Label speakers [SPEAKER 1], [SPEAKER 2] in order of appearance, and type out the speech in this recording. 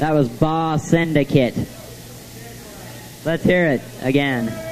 [SPEAKER 1] That was Ba Syndicate. Let's hear it again.